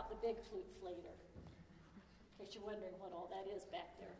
about the big flutes later, in case you're wondering what all that is back there.